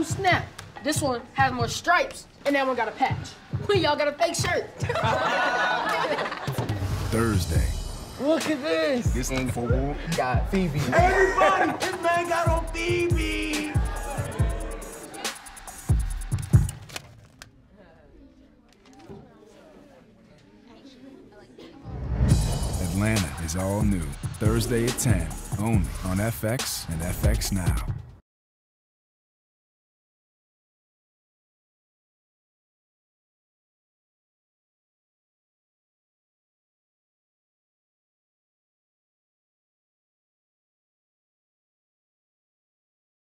Oh snap! This one has more stripes, and that one got a patch. Y'all got a fake shirt. Thursday. Look at this. This ain't for Got FUBU. Everybody, this man got on FUBU. Atlanta is all new. Thursday at 10, only on FX and FX Now.